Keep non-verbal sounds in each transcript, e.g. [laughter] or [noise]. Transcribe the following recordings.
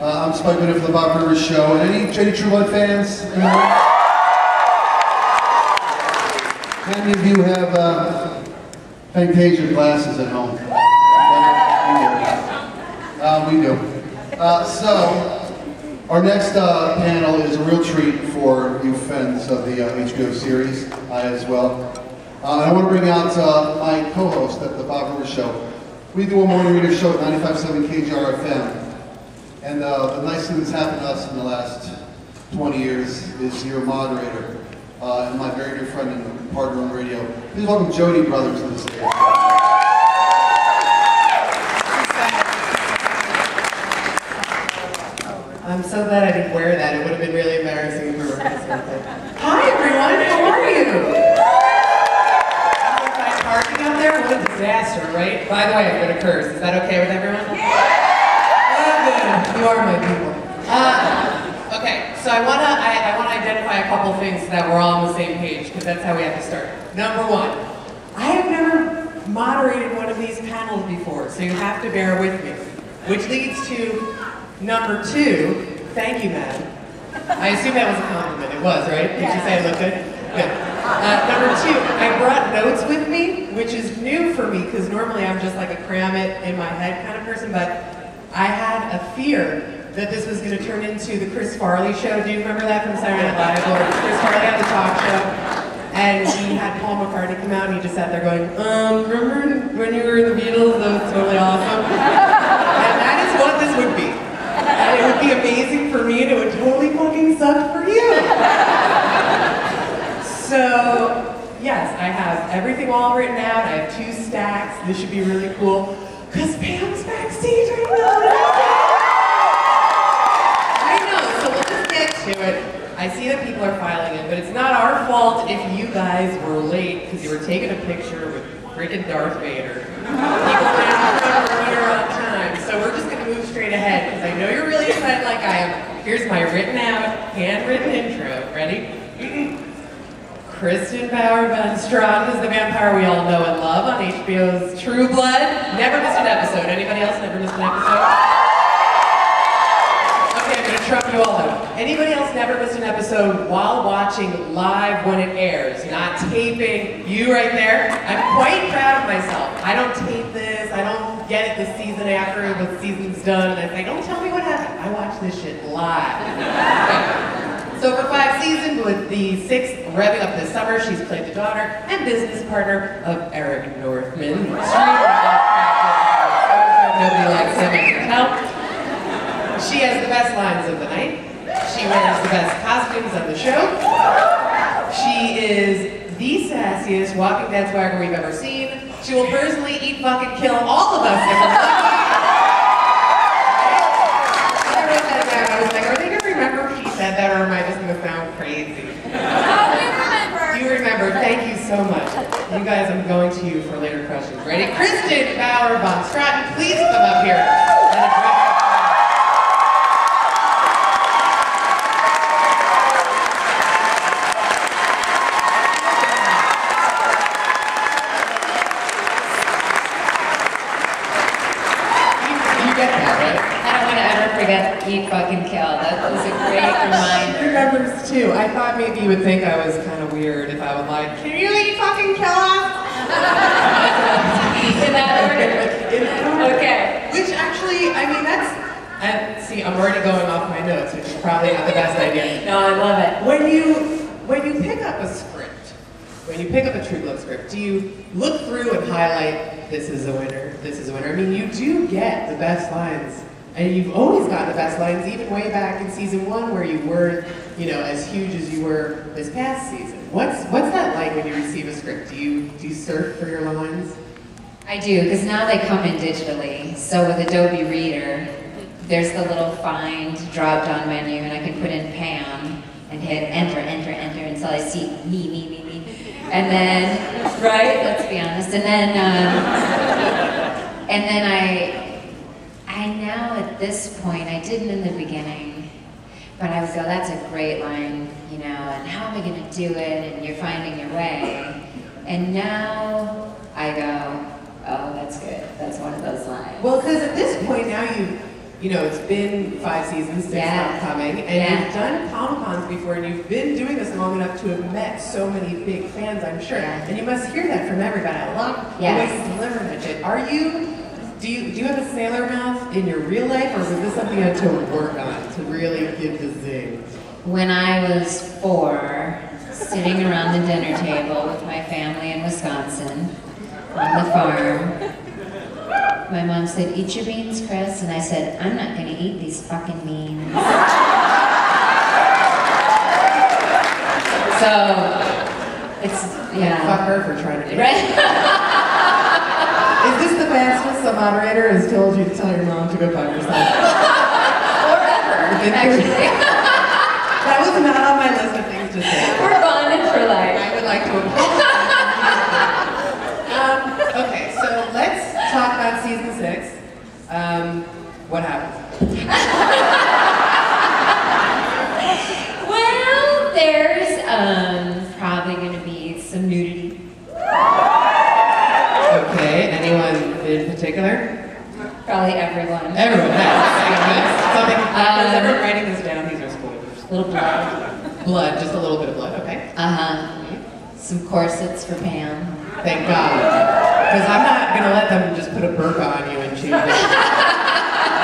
Uh, I'm Spike Bennett for the Bob Rivers Show. And any Jenny True Blood fans? How many of you have uh, Fangtasia glasses at home? Uh, we do. Uh, so, our next uh, panel is a real treat for you fans of the uh, HBO series, I as well. Uh, I want to bring out uh, my co-host at the Bob Rivers Show. We do a morning reader show at 95.7 KJRFM. And uh, the nice thing that's happened to us in the last 20 years is your moderator uh, and my very dear friend and partner on radio. Please welcome Jody Brothers to the stage. I'm so glad I didn't wear that. It would have been really embarrassing for Hi everyone, how are you? Find parking out there? What a disaster, right? By the way, I'm gonna curse. Is that okay with everyone? Yeah! You are my people. Uh, okay, so I wanna I, I wanna identify a couple things that we're all on the same page, because that's how we have to start. Number one, I have never moderated one of these panels before, so you have to bear with me. Which leads to number two, thank you, madam. I assume that was a compliment. It was, right? Did you say I looked good? Good. Uh, number two, I brought notes with me, which is new for me because normally I'm just like a cram it in my head kind of person, but I had a fear that this was going to turn into the Chris Farley show. Do you remember that from Saturday Night Live? Or Chris Farley had the talk show. And he had Paul McCartney come out and he just sat there going, um, remember when you were in the Beatles? That was totally awesome. and that is what this would be. And it would be amazing for me and it would totally fucking suck for you. So, yes, I have everything all written out. I have two stacks. This should be really cool. Because Pam's backstage right now. I know, so we'll just get to it. I see that people are filing in, but it's not our fault if you guys were late because you were taking a picture with freaking Darth Vader. On time, so we're just going to move straight ahead because I know you're really excited like I am. Here's my written out, handwritten intro. Ready? Kristin Bauer Straten is the vampire we all know and love on HBO's True Blood. Never missed an episode. Anybody else never missed an episode? Trump you all out. Anybody else never missed an episode while watching live when it airs, not taping? You right there. I'm quite proud of myself. I don't tape this. I don't get it the season after the season's done. And I say, don't tell me what happened. I watch this shit live. So for five seasons, with the sixth revving up this summer, she's played the daughter and business partner of Eric Northman. Nobody likes him, I can tell. She has the best lines of the night. She wears the best costumes of the show. She is the sassiest walking dead swagger we've ever seen. She will personally eat, fuck, and kill all of us if. I wrote that down. I was like, are they gonna remember if she said that or am I just gonna sound crazy? You remember, thank you so much. You guys, I'm going to you for later questions. Ready? Kristin Bauer van Straten, please come up here. and address You you get that, right? I don't want to ever forget Eat Fucking Kill. That was a great She reminder. remembers too. I thought maybe you would think I was kind of weird if I would like, can you eat fucking kill us? In that order. In that order. Okay. Which actually, I mean, that's, and see, I'm already going off my notes, which is probably not the best idea. No, I love it. When you, when you pick up a script, when you pick up a True Blood script, do you look through and highlight, this is a winner, this is a winner? I mean, you do get the best lines. And you've always gotten the best lines, even way back in season one, where you weren't, you know, as huge as you were this past season. What's what's that like when you receive a script? Do you do you surf for your lines? I do, because now they come in digitally. So with Adobe Reader, there's the little find drop-down menu, and I can put in Pam and hit enter, enter, enter until I see me, me, me, me. And then, [laughs] right? Let's be honest. And then, um, and then I, I now at this point, I didn't in the beginning, but I would go, that's a great line, you know, and how am I going to do it? And you're finding your way. And now I go, oh, that's good. That's one of those lines. Well, because at this point now you you know, it's been five seasons, six Yeah. coming, and Yeah. you've done Comic Cons before, and you've been doing this long enough to have met so many big fans, I'm sure. Yeah. And you must hear that from everybody. I love the way you deliver shit. Are you? Do you do you have a sailor mouth in your real life, or was this something you had to work on to really give the zing? When I was four, sitting around the dinner table with my family in Wisconsin on the farm, my mom said, Eat your beans, Chris. And I said, I'm not going to eat these fucking beans. so, it's, yeah. Fuck her for trying to. Right? Is the moderator has told you to tell your mom to go fuck herself? Forever, actually. [laughs] That was not on my list of things to say. We're bonded for life. I would like to apologize. um, okay, so let's talk about season six. Um, what happened? Well, there's um, probably going to be some nudity. Okay, anyone in particular? Probably everyone. Everyone. That's something. Um, is everyone writing this down? These are spoilers. little blood. Just a little bit of blood. Okay. Uh huh. Some corsets for Pam. Thank God. Because I'm not gonna let them just put a burqa on you and change it. [laughs]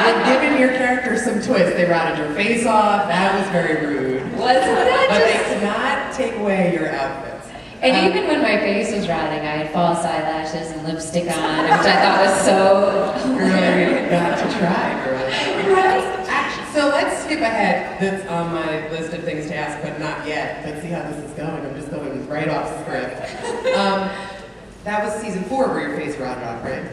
You've given your character some twist. They rotted your face off. That was very rude. Wasn't that But they just? cannot take away your outfits. And Um, even when my face was rotting, I had false eyelashes and lipstick on, which I thought was so. Really [laughs] got to try, girl. Right. So let's skip ahead. That's on my list of things to ask, but not yet. Let's see how this is going. I'm just going right off script. [laughs] Um, that was season four where your face rotted off, right?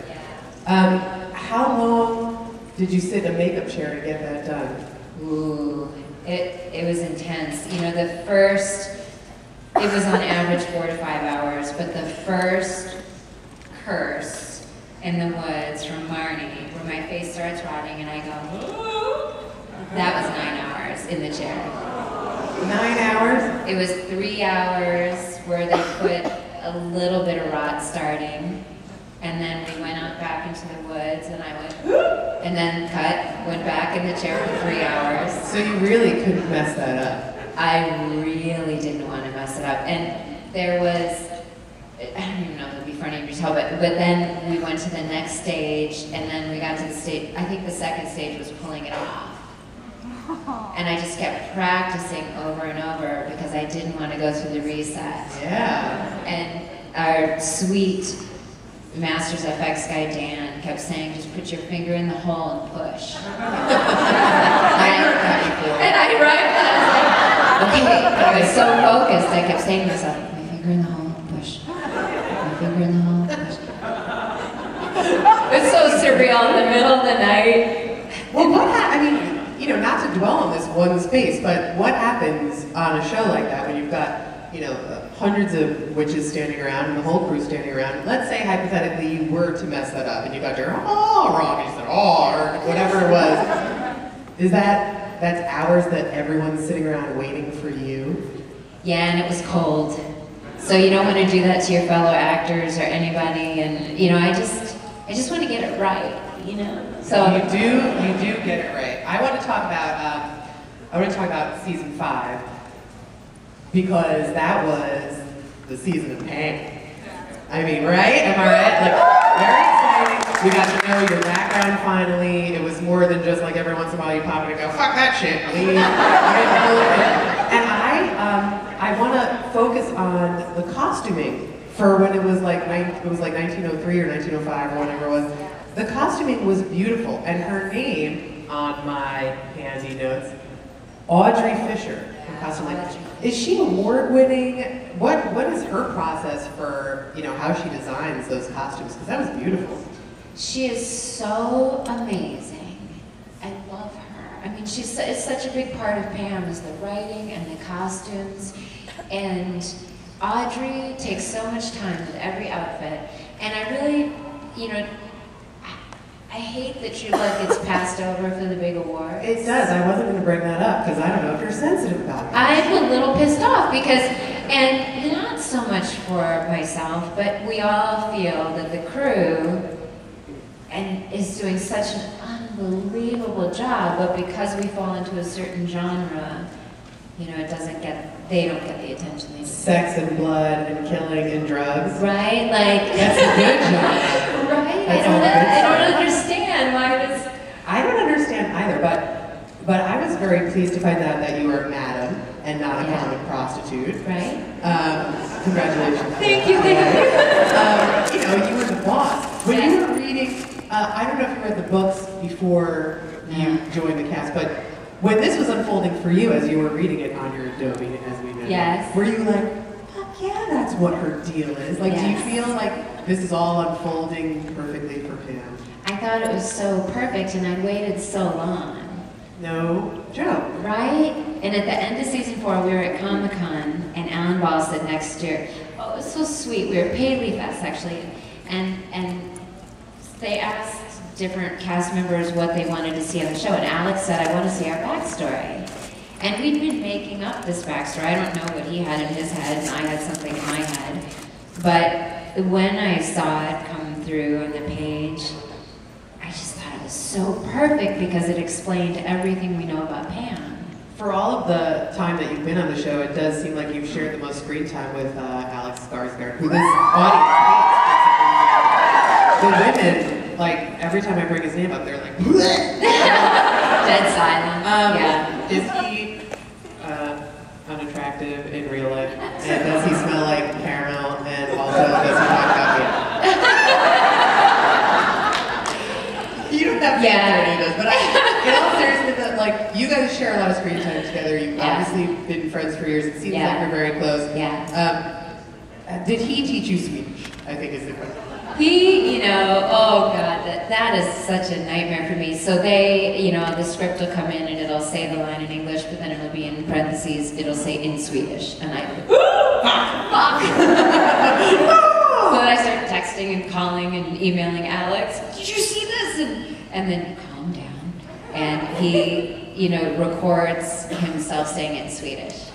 Um, how long did you sit in a makeup chair to get that done? Ooh, it, it was intense. You know, the first, it was on average four to five hours, but the first curse in the woods from Marnie, where my face starts rotting and I go, "Ooh," that was nine hours in the chair. Nine hours? It was three hours where they put a little bit of rot starting, and then we went out back into the woods, and I went, [gasps] and then cut, went back in the chair for three hours. So you really couldn't mess that up. I really didn't want to mess it up, and there was, I don't even know if it'd be funny to tell, but but then we went to the next stage, and then we got to the stage. I think the second stage was pulling it off. And I just kept practicing over and over because I didn't want to go through the reset. Yeah. And our sweet Masters FX guy Dan kept saying, just put your finger in the hole and push. [laughs] I heard that before. And I arrived and I was like, okay, but I was so focused, I kept saying to myself, my finger in the hole and push. My finger in the hole and push. It was so surreal in the middle of the night. Well, what ha- I mean, you know, not to dwell on this one space, but what happens on a show like that when you've got, you know, hundreds of witches standing around and the whole crew standing around? Let's say hypothetically you were to mess that up and you got your oh wrong, you said oh or whatever it was. Is that that's hours that everyone's sitting around waiting for you? Yeah, and it was cold. So you don't want to do that to your fellow actors or anybody, and you know, I just, I just want to get it right, you know. So you do you do get it right. I want to talk about um, I want to talk about season five because that was the season of pain. I mean, right? Am I right? Like very exciting. We got to know your background finally. It was more than just like every once in a while you pop in and go, fuck that shit. [laughs] And I um, I want to focus on the costuming for when it was like it was like 1903 or 1905 or whatever it was. The costuming was beautiful, and her name on my handy notes, Audrey Fisher. From ah, Costume Life. Is she award-winning? What What is her process for you know how she designs those costumes? Because that was beautiful. she is so amazing. I love her. I mean, she's it's such a big part of Pam is the writing and the costumes, and Audrey takes so much time with every outfit, and I really, you know. I- hate that True Blood gets passed over for the big award. It does. I wasn't going to bring that up because I don't know if you're sensitive about it. I'm a little pissed off because, and not so much for myself, but we all feel that the crew and is doing such an unbelievable job, but because we fall into a certain genre, you know, it doesn't get, they don't get the attention they deserve. Sex and blood and killing and drugs. Right? Like, That's a good [laughs] job. Right? I don't, I don't understand why it's, I don't understand either, but but I was very pleased to find out that you were a madam and not a Yeah. common prostitute. right? Um, congratulations. Thank you, thank you. um, you know, you were the boss. When you were reading, uh, I don't know if you read the books before you joined the cast, but when this was unfolding for you as you were reading it on your Adobe, as we know, Yes. were you like, fuck yeah, that's what her deal is? Like, do you feel like this is all unfolding perfectly for Pam? I thought it was so perfect and I'd waited so long. No joke. Right? And at the end of season four, we were at Comic Con, and Alan Ball said next year, "Oh, it was so sweet." We were at Paley Fest actually, and and they asked different cast members what they wanted to see on the show, and Alex said, "I want to see our backstory." And we'd been making up this backstory. I don't know what he had in his head, and I had something in my head. But when I saw it come through on the page, I just thought it was so perfect because it explained everything we know about Pam. For all of the time that you've been on the show, it does seem like you've shared the most screen time with uh, Alex Skarsgård, who this audience hates. The women, like, every time I bring his name up, they're like, [laughs] Dead silent. um, yeah. is he uh, unattractive in real life? And does he smell like caramel? And also, does he talk about me? [laughs] You don't have to Yeah. answer any of those, but I, in all seriousness, that, like, you guys share a lot of screen time together. You've Yeah. obviously been friends for years. It seems Yeah. like you're very close. Yeah. Um, did he teach you Swedish? I think is the question. He, you know, oh god, that, that is such a nightmare for me. So they, you know, the script will come in and it'll say the line in English, but then it'll be in parentheses, it'll say in Swedish. And I, [gasps] fuck, fuck. so then I start texting and calling and emailing Alex, did you see this? And, and then calm down. And he, you know, records himself saying it in Swedish.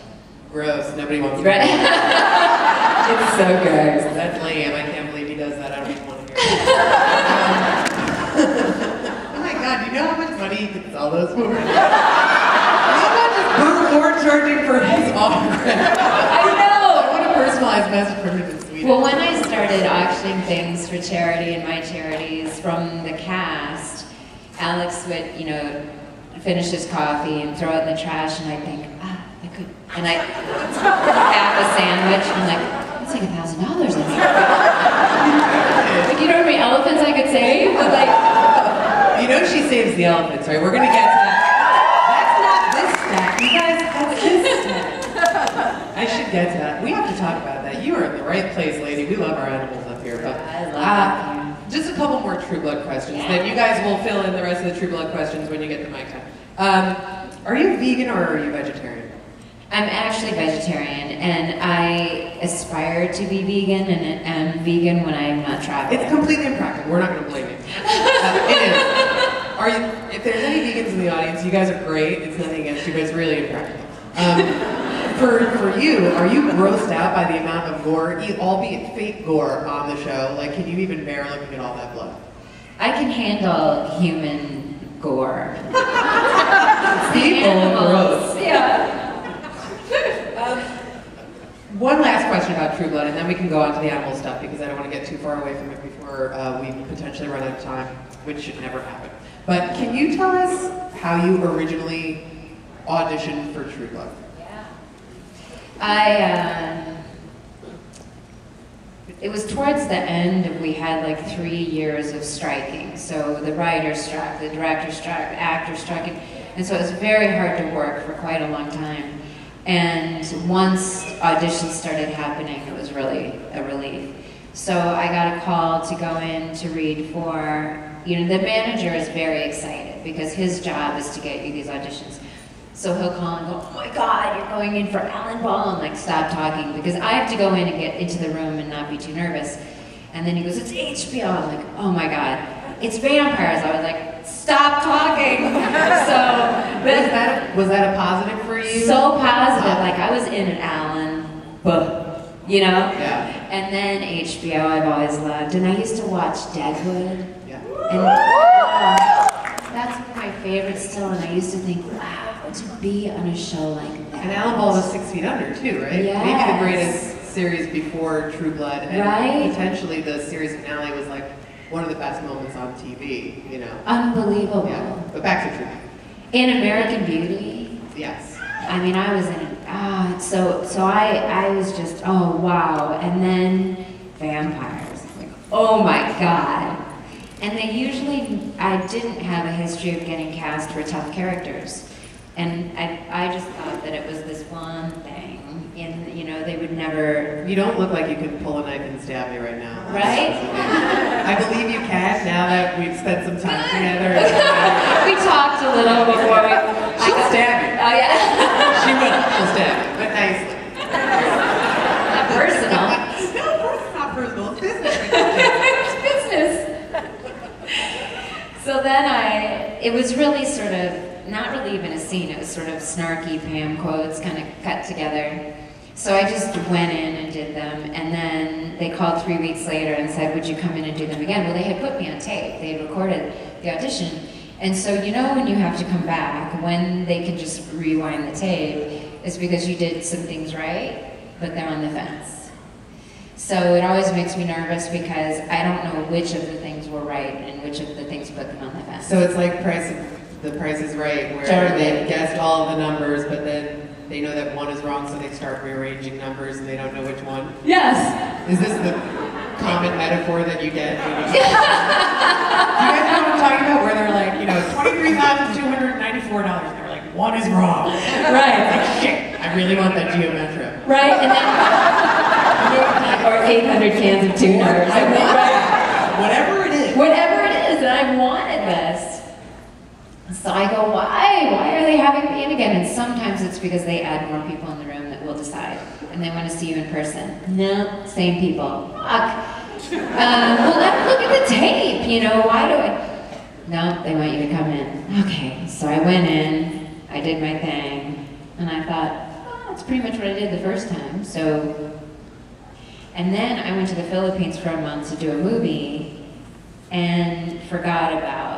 Gross. Nobody wants to. Right? [laughs] It's so gross. That's lame. I can't oh my god, you know how much money he could sell those for? how much is Lord charging for his autograph? I know! I want a personalized message from him in Sweden. Well, when I started auctioning things for charity and my charities from the cast, Alex would, you know, finish his coffee and throw it in the trash, and I'd think, ah, I could, and I have a sandwich, and I'm like, that's like a thousand dollars in here. You know how many elephants I could save? But like, You know she saves the elephants, right? We're gonna get to that. That's not this stack, you guys. That's this stack. I should get to that. We have to talk about that. You are in the right place, lady. We love our animals up here. But I love uh, just a couple more True Blood questions. Yeah. Then you guys will fill in the rest of the True Blood questions when you get the mic time. Um, are you vegan or are you vegetarian? I'm actually vegetarian, and I aspire to be vegan, and am vegan when I'm not traveling. It's completely impractical. We're not going to blame you. Uh, it is. Are you? If there's any vegans in the audience, you guys are great. It's nothing against you, but it's really impractical. Um, for for you, are you grossed out by the amount of gore, albeit fake gore, on the show? Like, can you even bear looking at all that blood? I can handle human gore. [laughs] People gross. Yeah. One last question about True Blood, and then we can go on to the animal stuff because I don't want to get too far away from it before uh, we potentially run out of time, which should never happen. But can you tell us how you originally auditioned for True Blood? I, uh, it was towards the end, we had like three years of striking. So the writer struck, the director struck, actor struck, and so it was very hard to work for quite a long time. And once auditions started happening, it was really a relief. So I got a call to go in to read for, you know, the manager is very excited because his job is to get you these auditions. So he'll call and go, oh my God, you're going in for Alan Ball, and like stop talking because I have to go in and get into the room and not be too nervous. And then he goes, it's HBO. I'm like, oh my God, it's vampires. I was like, stop talking. [laughs] so Was that, was that a positive for you? so positive. Like I was in an Alan, but you know. Yeah. And then HBO, I've always loved, and I used to watch Deadwood, Yeah. and uh, that's favorites still, and I used to think, wow, to be on a show like that. And Alan Ball was Six Feet Under too, right? Yeah. Maybe the greatest series before True Blood, and Right. potentially the series finale was like one of the best moments on TV. You know. Unbelievable. Yeah. But back to Blood. In American Beauty, Yes. I mean, I was in it. Ah, so so I I was just oh wow, and then vampires. Like, oh my god. And they usually I didn't have a history of getting cast for tough characters, and I I just thought that it was this one thing, and you know they would never. You don't look like you can pull a knife and stab me right now. Right? [laughs] I believe you can now that we've spent some time together. [laughs] we talked a little before we. I She'll got- stab you. Oh yeah. [laughs] She will. She'll stab you, but nicely. Not personal. No, of course it's not personal. It's business. it's business. So then I, it was really sort of, not really even a scene, it was sort of snarky Pam quotes kind of cut together. So I just went in and did them, and then they called three weeks later and said, would you come in and do them again? Well, they had put me on tape, they had recorded the audition. And so you know when you have to come back, when they can just rewind the tape, it's because you did some things right, but they're on the fence. So it always makes me nervous because I don't know which of the things were right and which of the things put them on the fence. So it's like Price, The Price is Right, where Totally. they've guessed all the numbers, but then they know that one is wrong, so they start rearranging numbers and they don't know which one. yes. Is this the common metaphor that you get? you- [laughs] Do you guys know what I'm talking about? Where they're like, you know, twenty-three thousand two hundred ninety-four dollars. They're like, one is wrong. Right. Like, shit, I really want that geometric. Right, and then [laughs] or 800 cans of tuna or I something. Right. Whatever it is. Whatever it is, and I wanted this. So I go, why? Why are they having me in again? And sometimes it's because they add more people in the room that will decide, and they want to see you in person. No, same people. Fuck. Uh, well, let me look at the tape. You know, why do I? No, they want you to come in. Okay, so I went in, I did my thing, and I thought, oh, that's pretty much what I did the first time. So and then I went to the Philippines for a month to do a movie and forgot about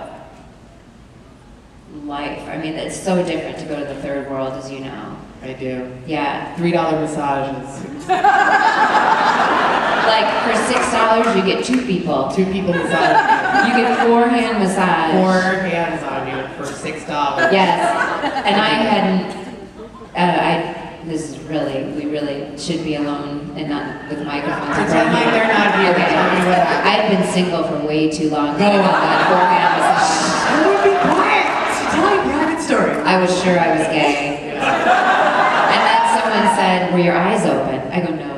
life. I mean, it's so different to go to the third world, as you know. I do. Yeah. Three dollar massages. [laughs] Like for six dollars, you get two people. Two people massage. [laughs] You get four hand massage. Four hands on you for six dollars. Yes. And I hadn't. Uh, I. This is really. We really should be alone and not with microphones. Pretend like they're not here. Okay. Tell me what happened. I've been single for way too long. Go I on. that four hand massage. Everyone be quiet. Tell me a private story. I was sure I was gay. And then someone said, Were your eyes open? I go, No.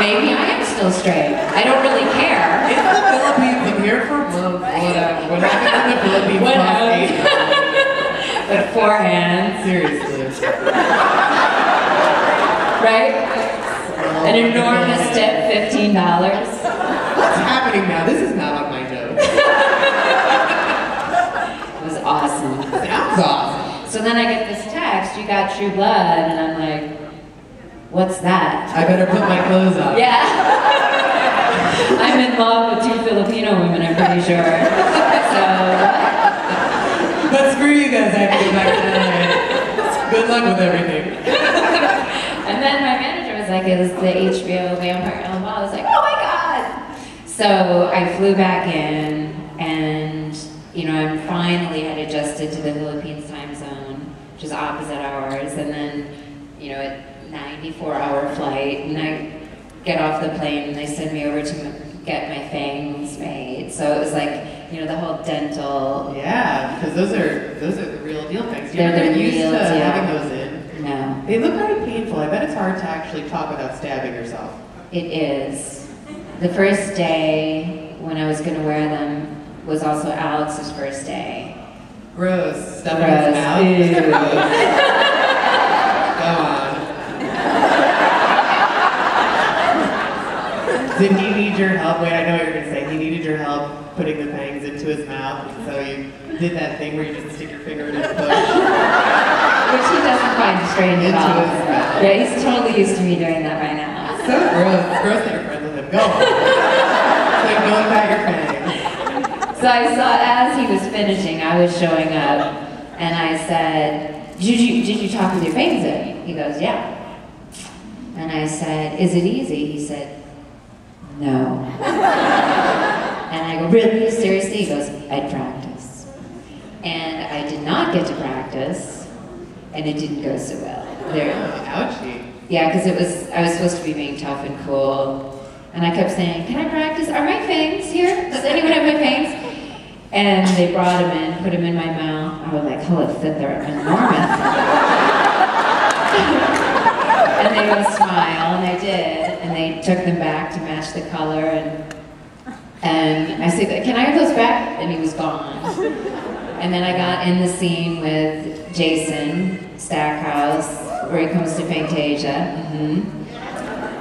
Maybe I am still straight. I don't really care. In the Philippines, I'm here for month. Whatever. [laughs] What happened in the Philippines? What cost happened? eight dollars. [laughs] But four hands, Seriously. right? An enormous tip, $15. What's happening now? This is not on my notes. It was awesome. Awesome. So then I get this text, You got true blood. And I'm like, What's that? I better put my clothes on. Yeah. [laughs] I'm in love with two Filipino women, I'm pretty sure. So, But screw you guys, I have to go back to LA. Good luck with everything. [laughs] and then my manager was like, it was the HBO Vampire Alan Ball. I was like, oh my God. So I flew back in and, you know, I finally had adjusted to the Philippines time zone, which is opposite ours. And then, you know, a 94 hour flight and I get off the plane and they send me over to m- get my fangs made. So it was like, you know, the whole dental, Yeah, because those are those are the real deal things. You're not used to deal. having those in. no. They look kind of painful. I bet it's hard to actually talk without stabbing yourself. It is. The first day when I was going to wear them was also Alex's first day. Gross. Stuff in his Gross. mouth. [laughs] Ew. Go on. Did he need your help? Wait, I know what you're gonna say. He needed your help putting the fangs into his mouth, so you did that thing where you just stick your finger in his bush. Which he doesn't find strange at all. his mouth. Yeah, he's totally used to me doing that by now. So gross. It's gross that you're friends with him. Go on. So go about your fangs. So I saw as he was finishing, I was showing up, and I said, "Did you did you talk with your in?" He goes, "Yeah." And I said, "Is it easy?" He said, "No." and I go, "Really? Seriously?" He goes, "I'd practice." And I did not get to practice, and it didn't go so well. There, Ouchie. yeah, because it was I was supposed to be being tough and cool, and I kept saying, "Can I practice? Are my fangs here? Does anyone have my fangs?" And they brought him in, put him in my mouth. I was like, "Holy shit, they're enormous!" [laughs] and they would smile, and they did, and they took them back to match the color, and and I said, "Can I have those back?" And he was gone. And then I got in the scene with Jason Stackhouse, where he comes to Fangtasia. hmm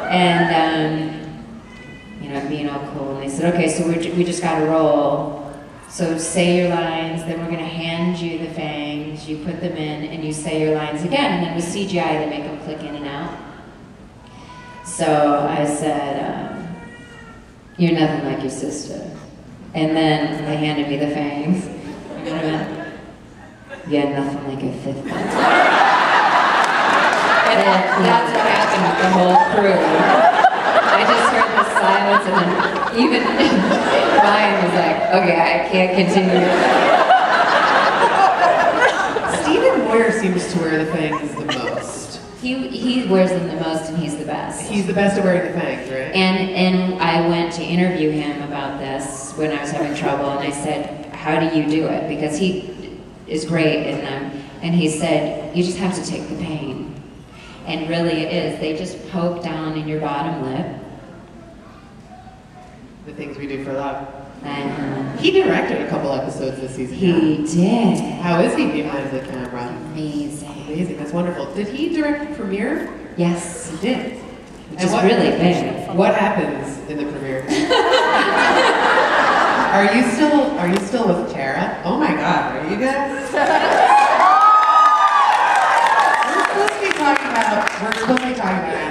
And, um, you know, being all cool. And they said, okay, so we're, we just got to roll. So say your lines, then we're going to hand you the fangs, you put them in, and you say your lines again. And then with CGI, they make them click in and out. So I said, um, you're nothing like your sister. And then they handed me the fangs. And I went, yeah, nothing like your fifth. And [laughs] that's what happened with the whole crew. I just heard the silence and then even [laughs] Ryan was like, okay, I can't continue. Stephen Moyer seems to wear the fangs the most. He, he wears them the most and he's the best. He's the best at wearing the fangs, right? And and I went to interview him about this when I was having trouble, and I said, "How do you do it?" Because he is great in them, um, and he said, "You just have to take the pain." And really, it is. They just poke down in your bottom lip, the things we do for love. and He directed a couple episodes this season. he did How is he behind the camera? amazing. Amazing, that's wonderful. Did he direct the premiere? Yes, He did. which is really big. What happens in the premiere? [laughs] are you still Are you still with Tara? Oh my God, are you guys? [laughs] we're supposed to be talking about We're supposed to be talking about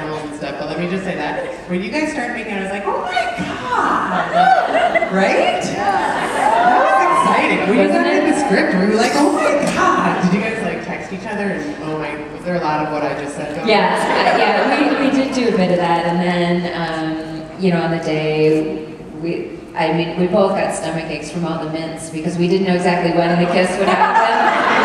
let me just say that when you guys started making it, I was like, oh my God, right? That was exciting. When you got in the script, we were like, oh my God. Did you guys like text each other and oh my? Was there a lot of what I just said? going? Yeah, uh, yeah, we, we did do a bit of that, and then um, you know on the day we, I mean, we both got stomach aches from all the mints because we didn't know exactly when the kiss would happen.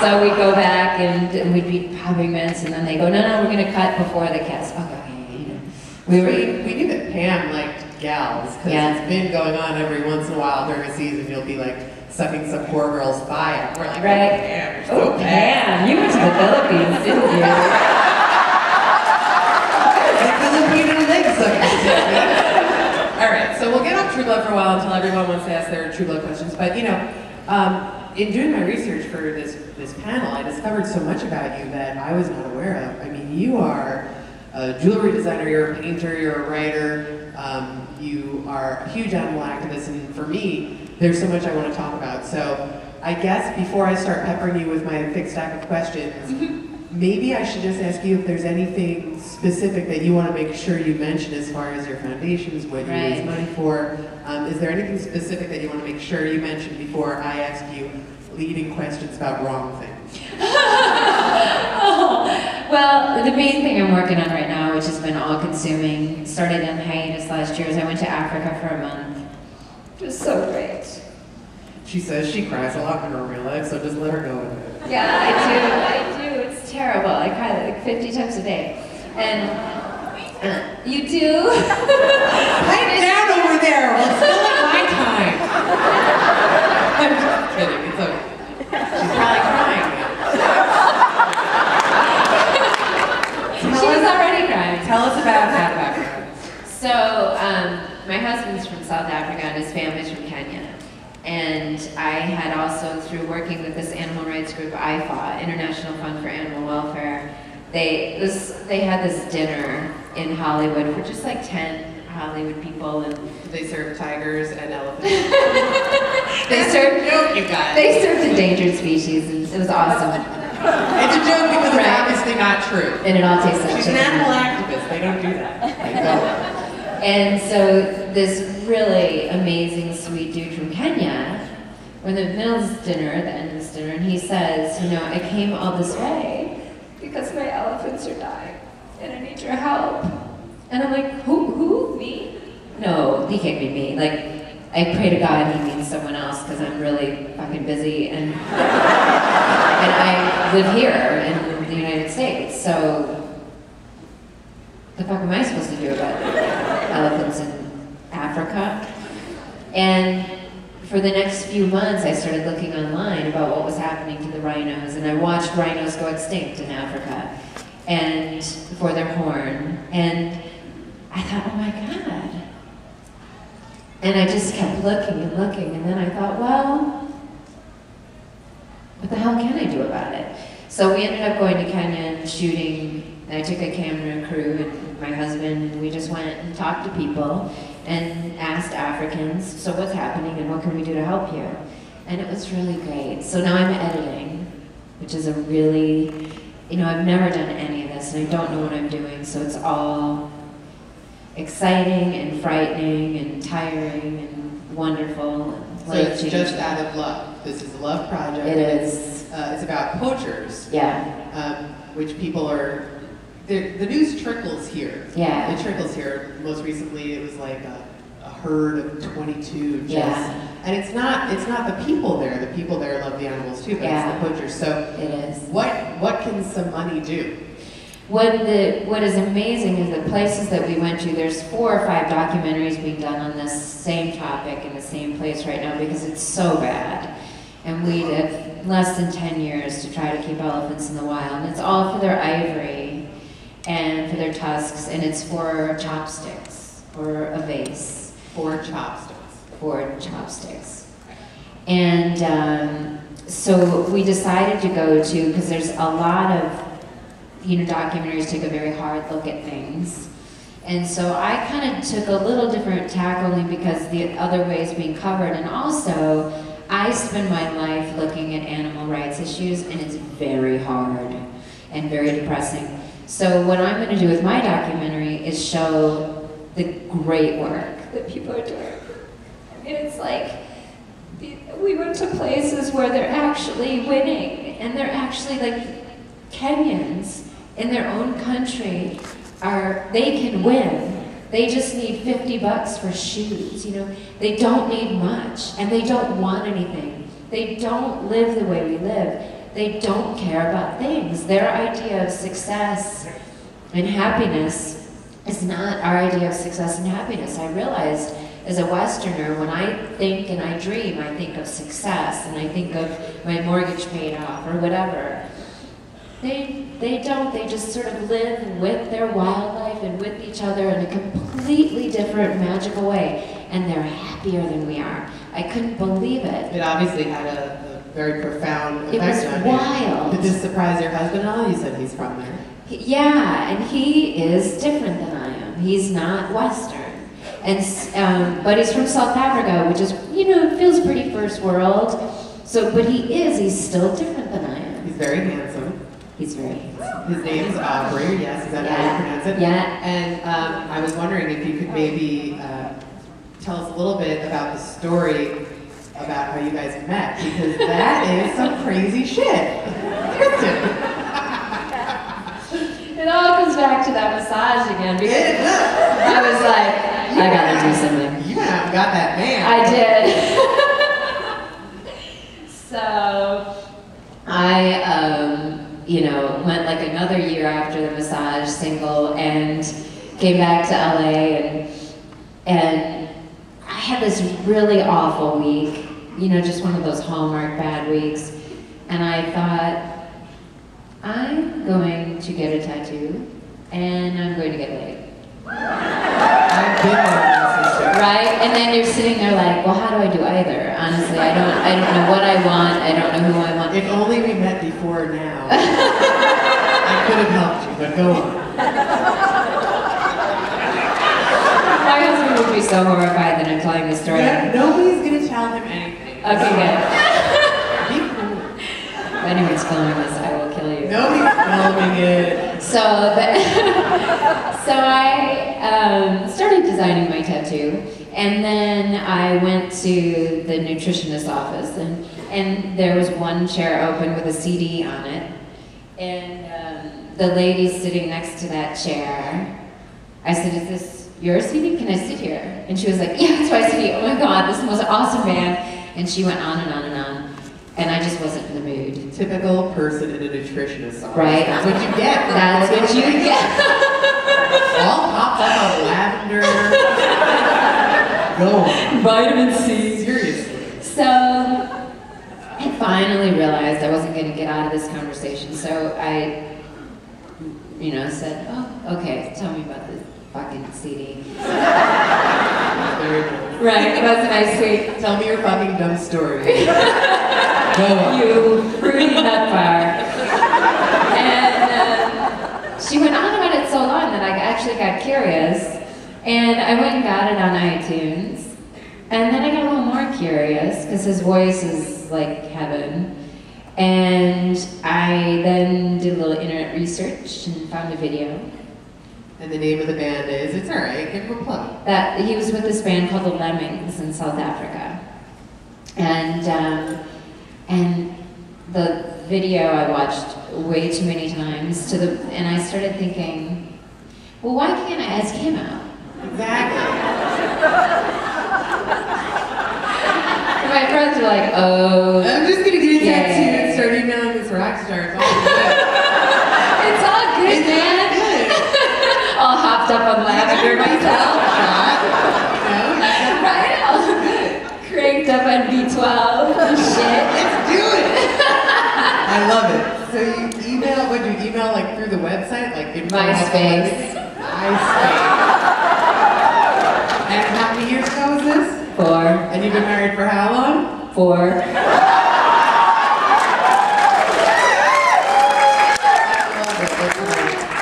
So we'd go back and, and we'd be popping mints, and then they go, no, no, we're gonna cut before the kiss. Okay, you know. We were we knew that Pam liked gals because Yeah. it's been going on every once in a while during a season. You'll be like sucking some poor girl's thigh out. We're like, Right. oh, Pam, you're so Oh. Pam, you went to the Philippines, didn't you? [laughs] The Filipino leg sucking. All right, so we'll get off True Love for a while until everyone wants to ask their True Love questions. But you know, um, in doing my research for this this panel, I discovered so much about you that I was not aware of. I mean, you are a jewelry designer, you're a painter, you're a writer, um, you are a huge animal activist, and for me, there's so much I want to talk about. So I guess before I start peppering you with my thick stack of questions. Maybe I should just ask you if there's anything specific that you want to make sure you mention as far as your foundations, what you raise money for. Um, is there anything specific that you want to make sure you mention before I ask you leading questions about wrong things? [laughs] Well, the main thing I'm working on right now, which has been all consuming, started on hiatus last year, is I went to Africa for a month. It was so great. She says she cries a lot in her real life, so just let her go with it. Yeah, I do, I terrible. I cry like 50 times a day. And uh, [laughs] you do? Pipe down over there! Well, it's still like my [laughs] time! I'm just kidding, it's okay. She's probably crying now. she already crying. Tell us about that background. So, um, my husband's from South Africa and his family's from. And I had also, through working with this animal rights group, IFAW, International Fund for Animal Welfare, they, this, they had this dinner in Hollywood for just like 10 Hollywood people. And They serve tigers and elephants. [laughs] they That's served, a joke, you guys. they served endangered species, and it was awesome. It's a joke because it's Right. obviously not true. And it all tastes like She's an chicken. animal activist. They don't do that. And so this really amazing sweet dude from Kenya, we're in the middle of this dinner, the end of this dinner, and he says, you know, I came all this way because my elephants are dying, and I need your help. And I'm like, who, who, me? No, he can't be me. Like, I pray to God he means someone else because I'm really fucking busy and and I live here in the United States, so the fuck am I supposed to do about elephants in Africa? And for the next few months, I started looking online about what was happening to the rhinos, and I watched rhinos go extinct in Africa, and for their horn, and I thought, oh my god. And I just kept looking and looking, and then I thought, well, what the hell can I do about it? So we ended up going to Kenya and shooting. I took a camera crew and my husband, and we just went and talked to people and asked Africans, so what's happening and what can we do to help you? And it was really great. So now I'm editing, which is a really, you know, I've never done any of this and I don't know what I'm doing, so it's all exciting and frightening and tiring and wonderful and So it's just out of love. This is a love project. It is. It's, uh, it's about poachers, Yeah, um, which people are. The, the news trickles here. Yeah. It trickles here. Most recently, it was like a, a herd of 22. Just, Yeah. And it's not it's not the people there. The people there love the animals too, but Yeah. it's the poachers. So it is. what what can some money do? What the what is amazing is the places that we went to. There's four or five documentaries being done on this same topic in the same place right now because it's so bad, and we have less than ten years to try to keep elephants in the wild. And it's all for their ivory, and for their tusks, and it's for chopsticks or a vase For chopsticks. for chopsticks. And um, so we decided to go to, because there's a lot of, you know, documentaries take a very hard look at things. And so I kind of took a little different tack only because the other way is being covered. And also, I spend my life looking at animal rights issues, and it's very hard and very depressing. So what I'm going to do with my documentary is show the great work that people are doing. I mean, it's like we went to places where they're actually winning, and they're actually like Kenyans in their own country are they can win. They just need 50 bucks for shoes, you know. They don't need much and they don't want anything. They don't live the way we live. They don't care about things. Their idea of success and happiness is not our idea of success and happiness. I realized as a Westerner, when I think and I dream, I think of success and I think of my mortgage paid off or whatever. They, they don't. They just sort of live with their wildlife and with each other in a completely different, magical way. And they're happier than we are. I couldn't believe it. It obviously had a, very profound It was effect on wild. you. Did this surprise your husband at all? You said he's from there. Yeah, and he is different than I am. He's not Western. And, um, but he's from South Africa, which is, you know, feels pretty first world. So, but he is, he's still different than I am. He's very handsome. He's very handsome. His name's Abri, yes, is that how you Yeah. pronounce it? Yeah. And um, I was wondering if you could maybe uh, tell us a little bit about the story about how you guys met, because that is some crazy shit. Kristin. It all comes back to that massage again because It does. I was like, I gotta do something. You haven't got that man. I did. [laughs] so I, um, you know, went like another year after the massage single and came back to LA and and I had this really awful week, you know, just one of those hallmark bad weeks, and I thought. I'm going to get a tattoo and I'm going to get laid. I've been there, sister. Right? And then you're sitting there like, well, how do I do either? Honestly, I don't, I don't know what I want. I don't know who I want. If only we met before now. [laughs] I could have helped you, but go on. My husband would be so horrified that I'm telling this story. Yeah, nobody's gonna tell him anything. Okay, good. Be [laughs] cool. If anyone's filming this, I will kill you. Nobody's filming it. So, the, [laughs] so I um, started designing my tattoo, and then I went to the nutritionist office, and, and there was one chair open with a CD on it, and um, the lady sitting next to that chair, I said, "Is this your CD? Can I sit here?" And she was like, "Yeah, it's my CD. Oh my God, this is the most awesome band!" And she went on and on and on, and I just wasn't in the mood. Typical person in a nutritionist office. Right. That's what you get. That's what you get. [laughs] All popped up on lavender. [laughs] Go. Vitamin C. Seriously. So I finally realized I wasn't going to get out of this conversation. So I, you know, said, "Oh, okay. Tell me about this fucking CD." Right. Wasn't I sweet? Tell me your fucking dumb story. [laughs] Go on. You fruity nut bar. And uh, she went on about it so long that I actually got curious, and I went and got it on iTunes. And then I got a little more curious because his voice is like heaven. And I then did a little internet research and found a video And the name of the band is, it's alright, give him a plug. that he was with this band called the Lemmings in South Africa, and um, and the video I watched way too many times to the and I started thinking, well, why can't I ask him out? Exactly. [laughs] My friends were like, oh, I'm just gonna get a tattoo and start emailing this rock star. [laughs] It's all good. it's all good, man. Good. all hopped up on lavender [laughs] myself. Shot, you know? right? All cranked up on B12 shit. Let's do it. [laughs] I love it. So you email, would you email like through the website? Like info MySpace. MySpace. And how many years ago was this? Four, And you've been married for how long? four.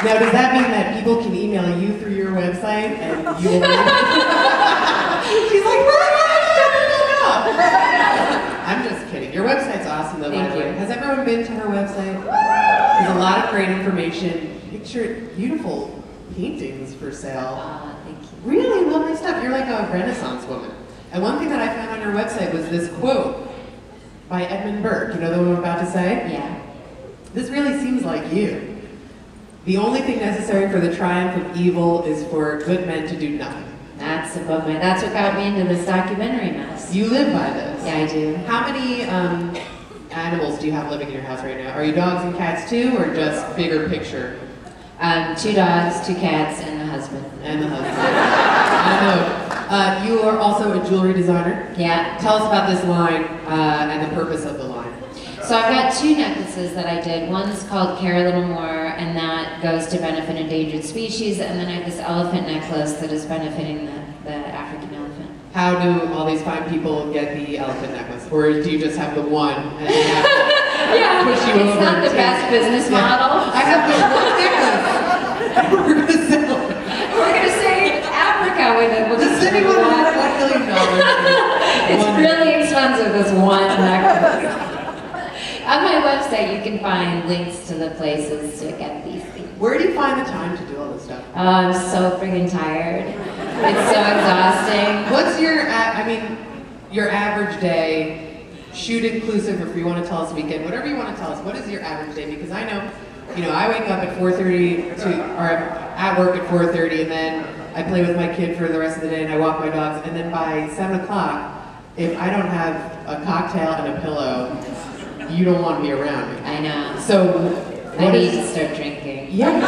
Now, does that mean that people can email you through your website and [laughs] you will? She's like? Shut the fuck up. I'm just kidding. Your website's awesome, though. by Thank the way, has everyone been to her website? There's a lot of great information. Picture beautiful paintings for sale. Aw, thank you. Really lovely stuff. You're like a Renaissance woman. And one thing that I found on your website was this quote by Edmund Burke. You know the one I'm about to say? Yeah. This really seems like you. The only thing necessary for the triumph of evil is for good men to do nothing. That's above my. That's what got me into this documentary mess. You live by this. Yeah, I do. How many um, animals do you have living in your house right now? Are you dogs and cats too, or just bigger picture Um, two dogs, two cats, and a husband. and the husband? I know. Uh, you are also a jewelry designer. Yeah. Tell us about this line uh, and the purpose of the line. So I've got two necklaces that I did. One's called Care a Little More, and that goes to benefit endangered species. And then I have this elephant necklace that is benefiting the, the African elephant. How do all these fine people get the elephant necklace, or do you just have the one and have [laughs] Yeah, push you it's over not the best business Yeah. model. I have the one necklace. [laughs] We're gonna sell it. We're gonna save Africa with it. We'll Does just anyone one- want one million dollars? [laughs] It's One- really expensive, this one necklace. On my website, you can find links to the places to get these things. Where do you find the time to do all this stuff? Oh, I'm so friggin' tired. It's so [laughs] exhausting. What's your, I mean, your average day, shoot inclusive, if you want to tell us weekend, whatever you want to tell us. What is your average day? Because I know, you know, I wake up at 4:30 to, or I'm at work at 4:30, and then I play with my kid for the rest of the day, and I walk my dogs, and then by seven o'clock, if I don't have a cocktail and a pillow, you don't want to be around me. I know. So, I need is? to start drinking. Yeah, you have to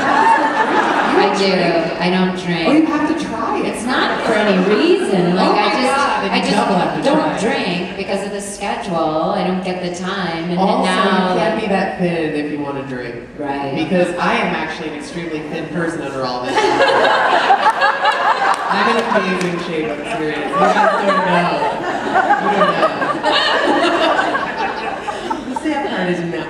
I start drinking. You do. I don't drink. Oh, you have to try it. It's not for any reason. Oh like Oh I just, God, I you double have just don't drink because of the schedule. I don't get the time, and Also, then now, you can't like- be that thin if you want to drink. right? Because I am actually an extremely thin person under all this. [laughs] I'm in amazing shape, I'm serious. You guys don't know. You don't know. the sad part is no.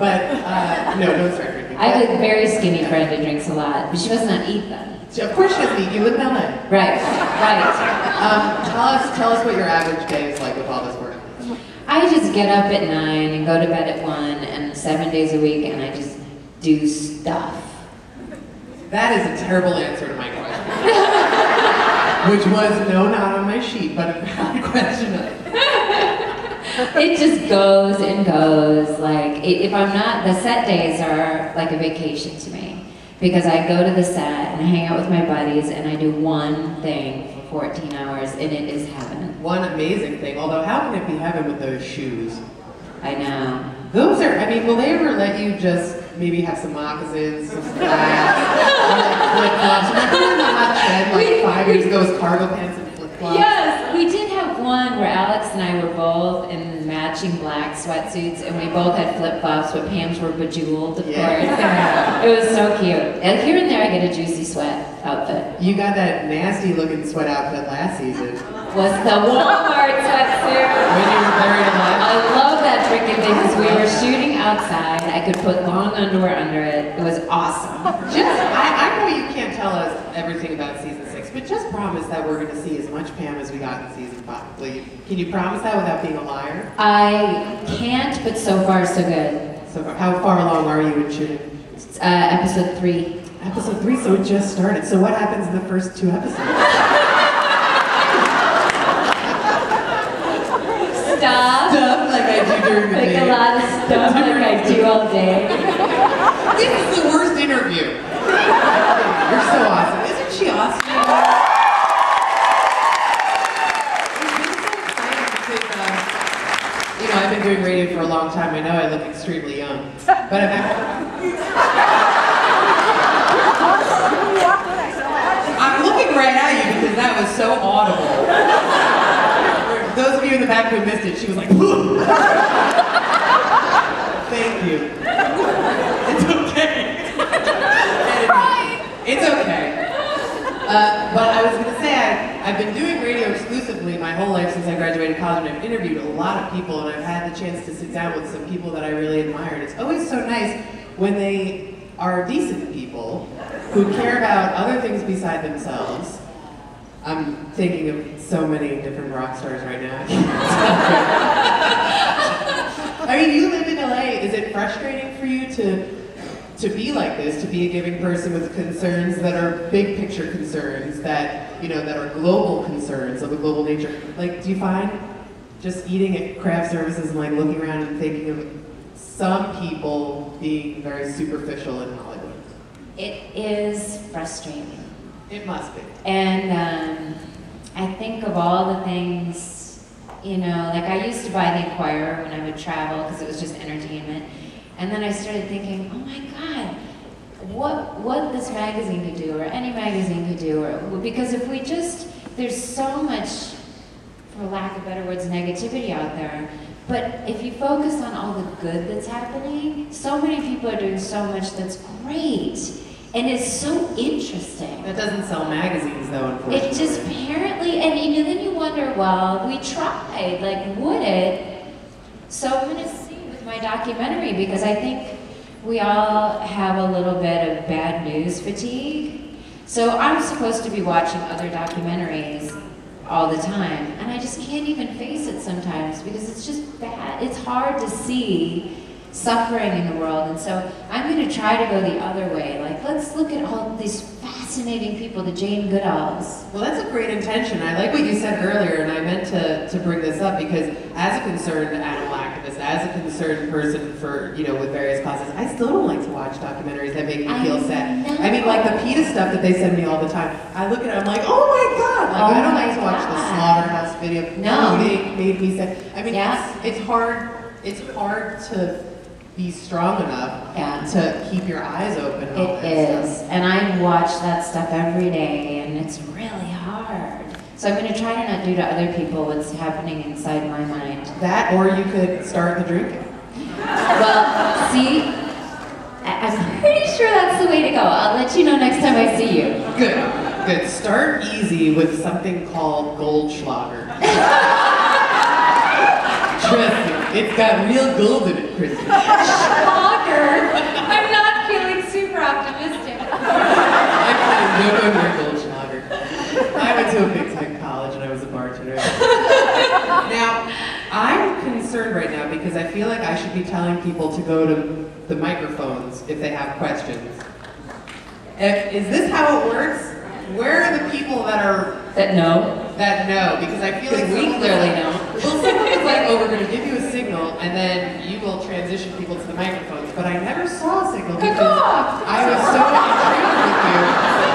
But, uh, no, don't start drinking. I have a very skinny friend who drinks a lot, but she does not eat them. So, Of course she doesn't eat. You live in LA. Right, right. Um, tell us, tell us what your average day is like with all this work. I just get up at nine and go to bed at one, and seven days a week, and I just do stuff. That is a terrible answer to my question. [laughs] Which was no, not on my sheet, but a valid [laughs] question. [laughs] it just goes and goes. Like if I'm not, the set days are like a vacation to me because I go to the set and I hang out with my buddies and I do one thing for 14 hours and it is heaven. One amazing thing, although how can it be heaven with those shoes? I know. Those are, I mean, will they ever let you just maybe have some moccasins, some flats, like flip flops? Remember when the hot trend like [laughs] five years ago was cargo pants and flip flops? Yes, we did have one where Alex and I were both in matching black sweatsuits and we both had flip flops, but Pam's were bejeweled, of Yeah. course. [laughs] It was so cute. And here and there I get a juicy sweat outfit. You got that nasty looking sweat outfit last season Was the Walmart sweatsuit. when you were buried alive. I love that freaking thing because we were shooting outside. I could put long underwear under it. It was awesome. Just, I, I know you can't tell us everything about season six, but just promise that we're going to see as much Pam as we got in season five. Will you, can you promise that without being a liar? I can't, but so far so good. So far, how far along are you in shooting? Uh, episode three. Episode three, so it just started. So what happens in the first two episodes? Stuff. Stuff like I do during the Like day. a lot of stuff like I do all day. This is the worst interview. You're so awesome. Isn't she awesome? It's been so exciting because, uh, You know, I've been doing radio for a long time. I know I look extremely young, but actually, I'm looking right at you because that was so audible. Those of you in the back who missed it, she was like, Thank you. It's okay. It's okay. Uh, but I was going to say, I, I've been doing exclusively my whole life since I graduated college, and I've interviewed a lot of people, and I've had the chance to sit down with some people that I really admire. And it's always so nice when they are decent people who care about other things beside themselves. I'm thinking of so many different rock stars right now. [laughs] I mean, you live in LA. Is it frustrating for you to to be like this, to be a giving person with concerns that are big picture concerns, that you know, that are global concerns of a global nature? Like, do you find just eating at craft services and like looking around and thinking of some people being very superficial in Hollywood? It is frustrating. It must be. And um, I think of all the things, you know, like I used to buy the Enquirer when I would travel because it was just entertainment. And then I started thinking, oh my God, what what this magazine could do, or any magazine could do, or because if we just there's so much, for lack of better words, negativity out there. But if you focus on all the good that's happening, so many people are doing so much that's great, and it's so interesting. That doesn't sell magazines though, unfortunately. It just apparently, and you know, then you wonder, well, we tried, like, would it? So I'm see with my documentary because I think we all have a little bit of bad news fatigue. So I'm supposed to be watching other documentaries all the time, and I just can't even face it sometimes because it's just bad. It's hard to see suffering in the world, and so I'm going to try to go the other way. Like, let's look at all these fascinating people, the Jane Goodalls. Well, that's a great intention. I like what you said earlier, and I meant to, to bring this up because as a concerned animal as a concerned person for, you know, with various causes, I still don't like to watch documentaries that make me I feel sad. know. I mean, like the PETA stuff that they send me all the time. I look at it, I'm like, oh my god! Like, Oh I don't like to watch the oh slaughterhouse video. No. Inc. made me sad. I mean, Yeah. it's, it's hard, it's hard to be strong enough Yeah. to keep your eyes open. It is, stuff. and I watch that stuff every day, and it's really. So I'm going to try to not do to other people what's happening inside my mind. That, or you could start the drinking. Well, see, I- I'm pretty sure that's the way to go. I'll let you know next time I see you. Good, good. Start easy with something called Goldschlager. [laughs] Trust me, it's got real gold in it, Christy. Shocker! I'm not feeling super optimistic. I'm kidding, no Goldschlager. I went to a big time college and I was a bartender. Now, I'm concerned right now because I feel like I should be telling people to go to the microphones if they have questions. If, is this how it works? Where are the people that are That no, that know? Because I feel like we clearly don't. [laughs] Well, someone is like, oh, we're going to give you a signal, and then you will transition people to the microphones. But I never saw a signal because I was so [laughs] intrigued with you.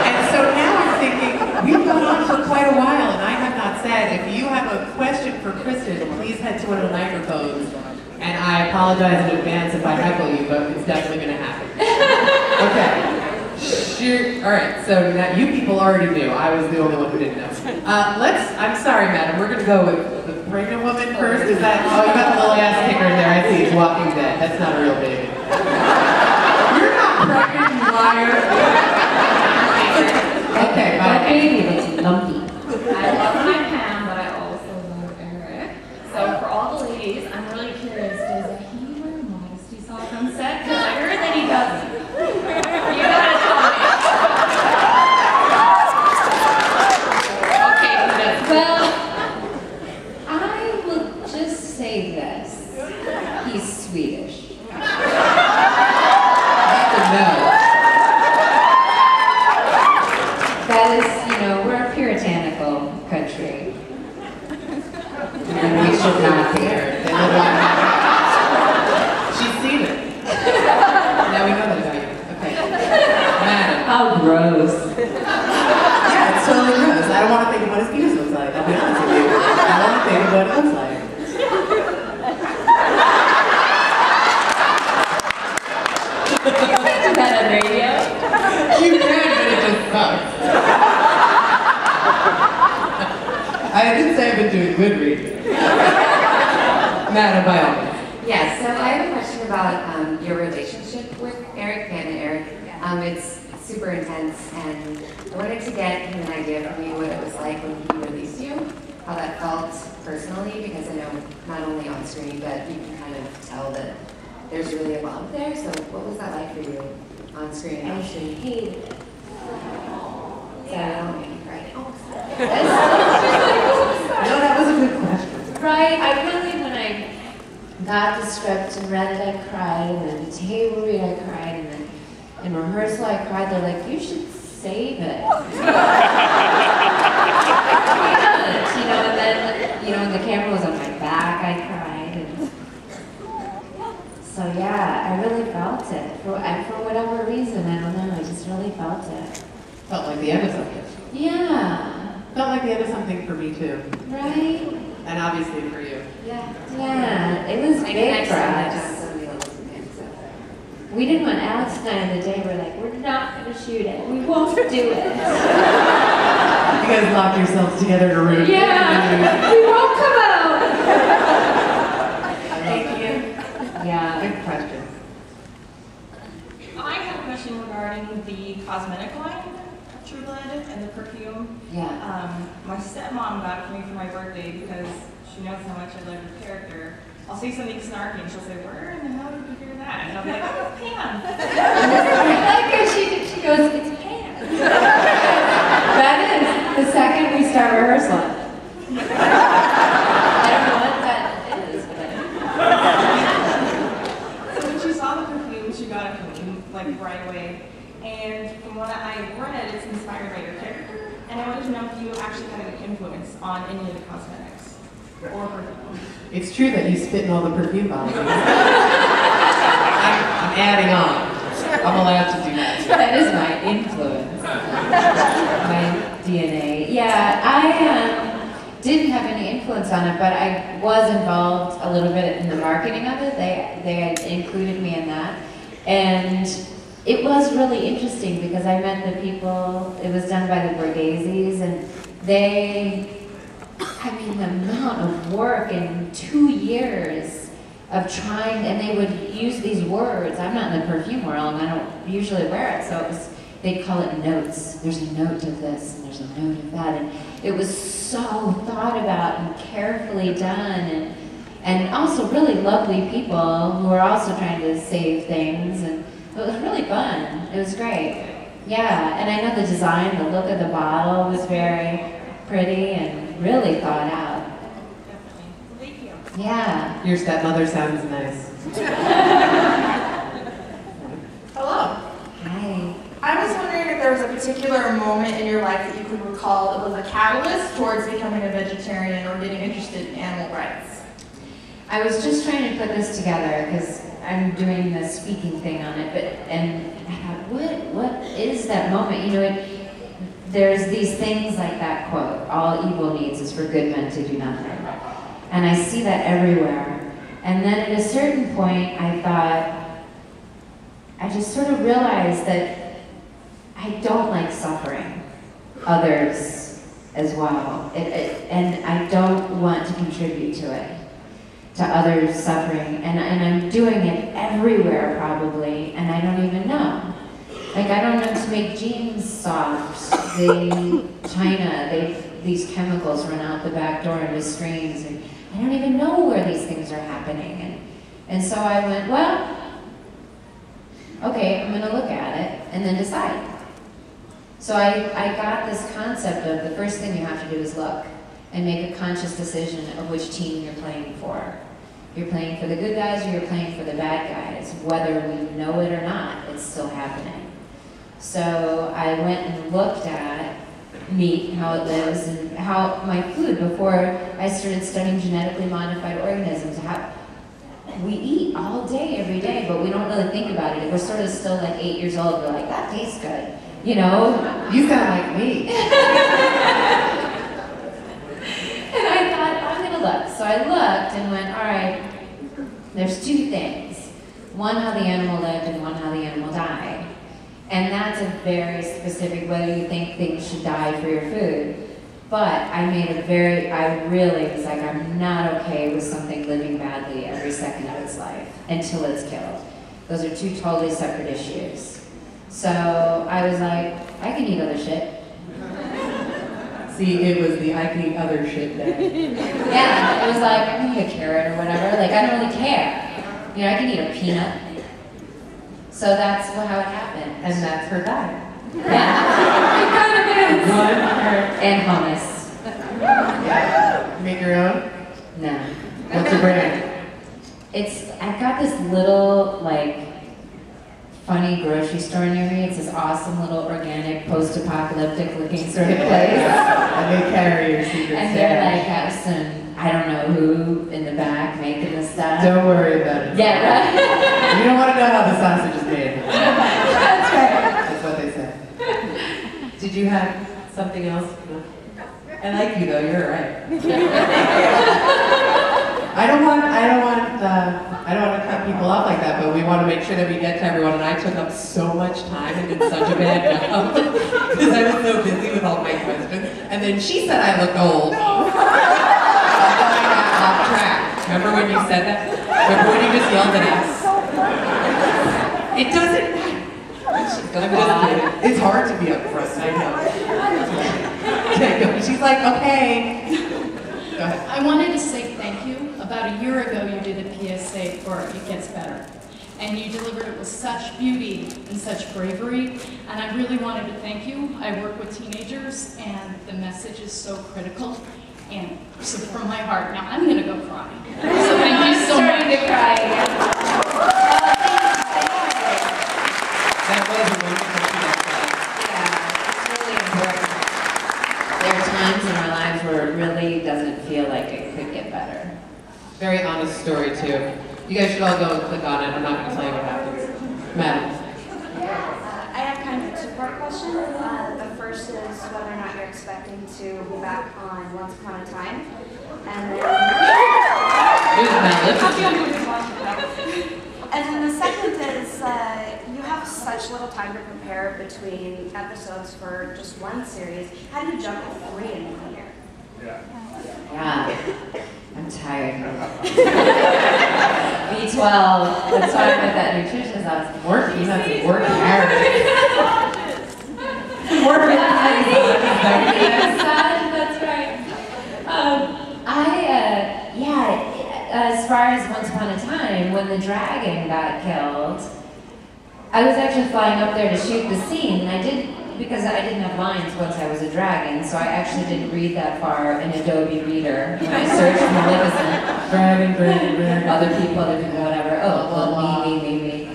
And so now I'm thinking, we've gone on for quite a while, and I have not said, if you have a question for Kristin, please head to one of the microphones. And I apologize in advance if I heckle you, but it's definitely going to happen. [laughs] Okay. Sure. All right. So now you people already knew. I was the only one who didn't know. Uh, let's. I'm sorry, madam. We're gonna go with the pregnant woman first. Is that? Oh, you got the little ass kicker in there. I see. It's Walking Dead. That's not a real baby. You're not pregnant, you liar. Okay. that Bye. baby looks lumpy. I love my Pam, but I also love Eric. So for all the ladies, I'm really curious, does he wear a modesty sock on set? Because I heard that he doesn't. You gotta tell me. Okay, he doesn't. Well, I will just say this. He's Swedish. No. That is, you know, we're a puritanical country. And we should not be. They live like that. She's seen it. Now we know that about you. Okay. Madam. How gross. Yeah, it's totally gross. I don't want to think of what his penis looks like. I'll be honest with you. I want to think of what it looks like. Is that on radio? You can, but it just sucks. I didn't say I've been doing good reading. Madam, by all means. Yes, so I have a question about um, your relationship with Eric, Pam and Eric. Um, it's super intense, and I wanted to get an idea from you what it was like when he released you, how that felt personally, because I know not only on screen, but you can kind of tell that there's really a love there. So what was that like for you on screen and off screen? hated it. Sorry, I don't make you cry. [laughs] Oh, No, that was a good Right, I really, when I got the script and read it, I cried, and then the table read, I cried, and then in rehearsal, I cried. They're like, you should save it. [laughs] You know, and then, you know, when the camera was on my back, I cried, and so yeah, I really felt it. For, for whatever reason, I don't know, I just really felt it. Felt like the end of something. Yeah, Felt like the end of something for me too. right? And obviously for you. Yeah. Yeah, it was Like big for us. John Somebody else is in, so. We didn't want Alex and I on the day. We're like, we're not going to shoot it. We won't do it. [laughs] You guys locked yourselves together in a room. yeah, we won't come out. Thank you. Yeah. Good question. I have a question regarding the cosmetic line of True Blood and the perfume. Yeah. Um, my stepmom got it for me for my birthday because she knows how much I love your character. I'll say something snarky and she'll say, where in the hell did you hear that? And I'll be like, oh, it's Pam. I [laughs] like she, she goes, it's Pam. [laughs] that is the second we start rehearsal. [laughs] I don't know what that is, but So when she saw the perfume, she got it for me, like right away. And from what I read, it's inspired by your character. And I wanted to know if you actually had an on any of the cosmetics or perfume. It's true that you spit in all the perfume bottles. [laughs] I'm, I'm adding on. I'm allowed to do that. that is my influence. my DNA. Yeah, I um, didn't have any influence on it, but I was involved a little bit in the marketing of it. They they had included me in that, and it was really interesting because I met the people. It was done by the Borgheses, and they. I mean, the amount of work in two years of trying, and they would use these words. I'm not in the perfume world, and I don't usually wear it, so it was. They call it notes. There's a note of this, and there's a note of that, and it was so thought about and carefully done, and and also really lovely people who are also trying to save things, and it was really fun. It was great. Yeah, and I know the design, the look of the bottle was very pretty and really thought out. Definitely. Thank you. Yeah. Your stepmother sounds nice. [laughs] Hello. Hi. I was wondering if there was a particular moment in your life that you could recall that was a catalyst towards becoming a vegetarian or getting interested in animal rights? I was just trying to put this together because I'm doing the speaking thing on it, but and I thought, what what is that moment? You know, it, there's these things like that quote: "All evil needs is for good men to do nothing," and I see that everywhere. And then at a certain point, I thought, I just sort of realized that I don't like suffering others as well, it, it, and I don't want to contribute to it to others suffering and, and I'm doing it everywhere probably and I don't even know. Like I don't know to make jeans China, these chemicals run out the back door into streams and I don't even know where these things are happening and and so I went, well, okay, I'm gonna look at it and then decide. So I, I got this concept of the first thing you have to do is look and make a conscious decision of which team you're playing for. You're playing for the good guys or you're playing for the bad guys. Whether we know it or not, it's still happening. So I went and looked at meat, how it lives, and how my food, before I started studying genetically modified organisms, how we eat all day, every day, but we don't really think about it. If we're sort of still like eight years old, we're like, that tastes good. You know, You sound like me. [laughs] And I thought, I'm gonna look. So I looked and went, all right, there's two things. One, how the animal lived, and one, how the animal died. And that's a very specific, whether you think things should die for your food. But I made a very, I really was like, I'm not okay with something living badly every second of its life until it's killed. Those are two totally separate issues. So I was like, I can eat other shit. [laughs] See, it was the I can eat other shit day. Yeah, it was like, I can eat a carrot or whatever. Like, I don't really care. You know, I can eat a peanut. So that's how it happened. And that's her diet. Yeah, it kind of is. [laughs] One. And hummus. You make your own? No. What's your brand? It's, I've got this little, like, funny grocery store near me. It's this awesome little organic, post-apocalyptic looking sort of place. And they carry your secret And they're like, have some, I don't know who in the back making this stuff. Don't worry about it. Yeah, right? You don't want to know how the sausage is made. [laughs] That's right. That's what they say. Did you have something else? I like you though. You're right. [laughs] I don't want. I don't want. Uh, I don't want to cut people off like that. But we want to make sure that we get to everyone. And I took up so much time and did such a bad job [laughs] because I was so busy with all my questions. And then she said I look old. I thought I got off track. Remember when you said that? Remember when you just yelled at us? It doesn't. I'm just kidding. It's hard to be upfront. I know. Okay. [laughs] She's like, okay. Go ahead. I wanted to say thank you. About a year ago, you did a PSA for It Gets Better. And you delivered it with such beauty and such bravery. And I really wanted to thank you. I work with teenagers, and the message is so critical. And so from my heart, now I'm going to go cry. So thank you so [laughs] much. starting to cry. Uh, that was a wonderful Yeah, it's really important. There are times in our lives where it really doesn't feel like it could get better. Very honest story, too. You guys should all go and click on it. I'm not going to tell you what happens. Madam. Uh, I have kind of a two-part question. Uh, the first is whether or not you're expecting to be back on Once Upon a Time. And then, and then the second is uh, you have such little time to prepare between episodes for just one series. How do you juggle three in one year? Yeah, Yeah. I'm tired. B12, that's why I'm at that nutritionist office. Work peanuts and work carrots. Work That's right. Um, I, uh, yeah, as far as Once Upon a Time, when the dragon got killed, I was actually flying up there to shoot the scene, and I did, because I didn't have lines once I was a dragon, so I actually didn't read that far in Adobe Reader when I searched [laughs] Maleficent. Dragon, dragon, dragon. Other people, other people, whatever. Oh, well, me, me, me, me.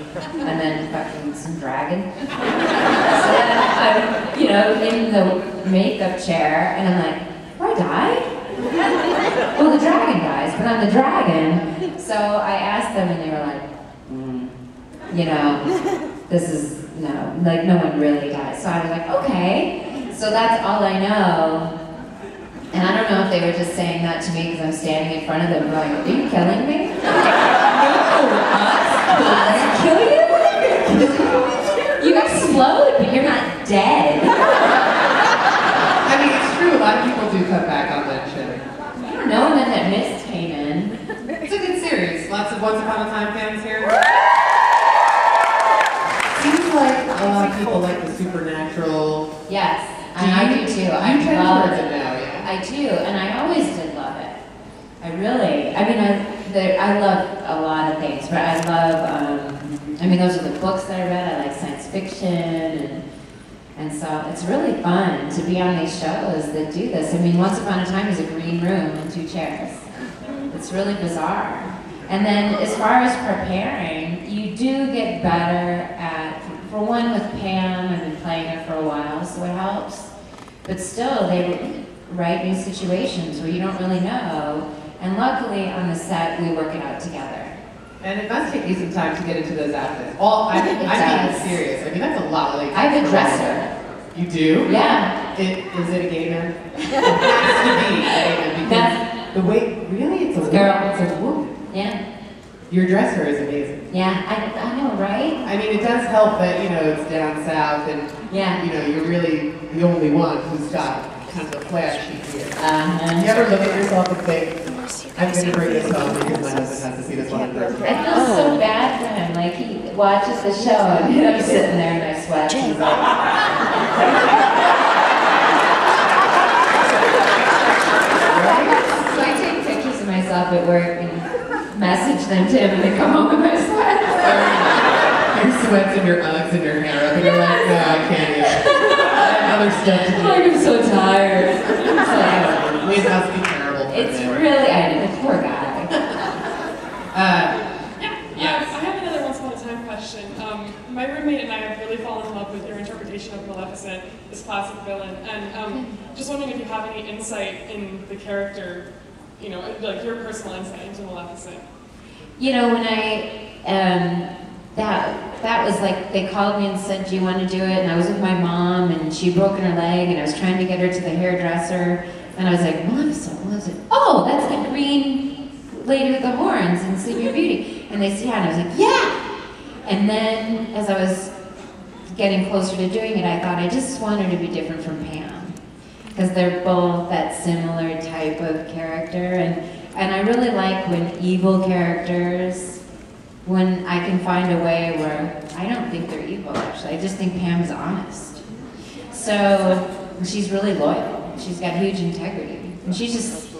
and then fucking some dragon. [laughs] so then I'm, you know, in the makeup chair, and I'm like, do I die? well, the dragon dies, but I'm the dragon. So I asked them, and they were like, mm, you know, this is no, like no one really dies. So I was like, okay. So that's all I know. And I don't know if they were just saying that to me because I'm standing in front of them going, are you killing me? [laughs] no, us? Us? Kill you? You explode, but you're not dead. I mean, it's true. A lot of people do cut back on that shit. I don't know, and then that mist came in. It's a good series. Lots of Once Upon a Time fans here. Seems like a lot of people like the supernatural. Yes, and I do too. I you tend love towards it. it now, yeah. I do, and I always did love it. I really, I mean, I, there, I love a lot of things, but I love, um, I mean, those are the books that I read. I like science fiction, and and so it's really fun to be on these shows that do this. I mean, Once Upon a Time is a green room and two chairs. It's really bizarre. And then as far as preparing, you do get better at, for one with Pam, I've been playing her for a while, so it helps. But still, they write new situations where you don't really know. And luckily on the set, we work it out together. And it must take you some time to get into those outfits. All I, It I'm being serious. I mean, that's a lot. of Like I have a dresser. You do? Yeah. It, is it a gay man? it has to be a gay man because the way really it's a Girl. woman. It's a woman. Yeah, Your dresser is amazing. yeah, I, I know, right? I mean, it does help that you know it's down south and Yeah. you know you're really the only one who's got kind of a flashy here. You Uh-huh. ever look at yourself and think, I'm going to bring this home because my husband has to see this one in person? I feel so oh. bad for him. Like he watches the show and I'm sitting there in my sweat. He's like, [laughs] so I take pictures of myself at work and message them to him and they come home in my sweat. Your sweats and your Uggs and your hair up and you're like, no, I can't yet. [laughs] I have other stuff to do. Like I'm so tired. It's like, It must be terrible for it's him. really, I know, the poor guy. [laughs] Uh, Yeah. Yes. Um, I have another Once Upon a Time question. Um, my roommate and I have really fallen in love with your interpretation of Maleficent, this classic villain, and um, just wondering if you have any insight in the character, you know, like your personal insight into Maleficent. You know, when I, um, that, that was like, they called me and said, do you want to do it? And I was with my mom and she'd broken her leg and I was trying to get her to the hairdresser. And I was like, is it? Oh, that's the green lady with the horns in Sleeping Beauty. And they said, yeah. And I was like, yeah. And then as I was getting closer to doing it, I thought I just want her to be different from Pam. Because they're both that similar type of character. And, and I really like when evil characters, when I can find a way where I don't think they're evil, actually. I just think Pam's honest. So she's really loyal. She's got huge integrity. And she's just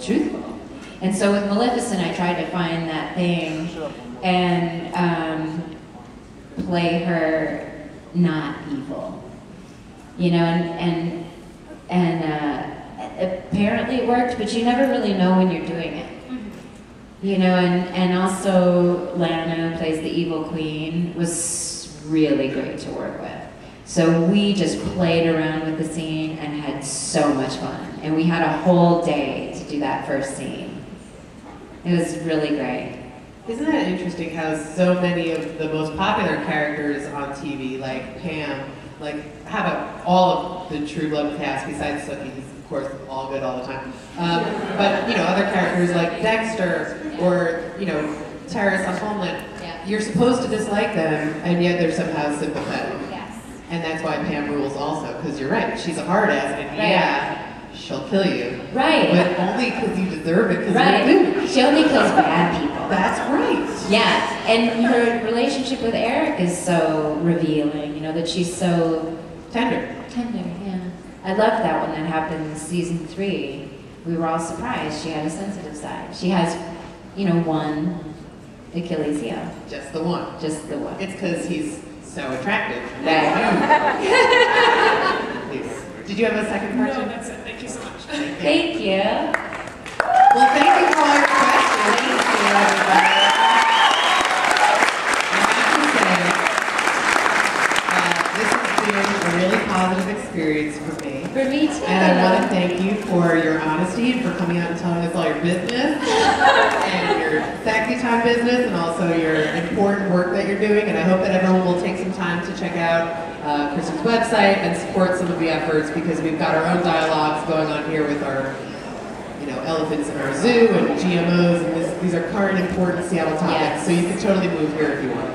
truthful. And so with Maleficent, I tried to find that thing and um, play her not evil. You know, and and and uh, apparently it worked, but you never really know when you're doing it. You know, and and also Lana plays the evil queen was really great to work with. So we just played around with the scene and had so much fun. And we had a whole day to do that first scene. It was really great. Isn't that interesting how so many of the most popular characters on TV, like Pam, like have a, all of the True Blood cast besides Sookie, who's of course all good all the time. Um, but you know, other characters like Dexter or you know, Terrace on Homeland. You're supposed to dislike them, and yet they're somehow sympathetic. And that's why Pam rules also, because you're right. She's a hard ass, and Right. yeah, she'll kill you. Right. But only because you deserve it, because Right. good. She only kills bad people. That's right. Yeah, and her relationship with Eric is so revealing, you know, that she's so Tender. tender, yeah. I loved that when that happened in season three. We were all surprised she had a sensitive side. She has, you know, one Achilles heel, Just the one. just the one. It's because he's so attractive that you. [laughs] Did you have a second question? No, that's it. Thank you so much. Thank you. Well, thank you for all your questions. Thank you, everybody. Uh, really positive experience for me. For me too. And I want to thank you for your honesty and for coming out and telling us all your business. [laughs] your sexy time business and also your important work that you're doing. And I hope that everyone will take some time to check out uh, Kristin's website and support some of the efforts because we've got our own dialogues going on here with our you know, elephants in our zoo and GMOs, and this, these are current important Seattle topics, yes. so you can totally move here if you want.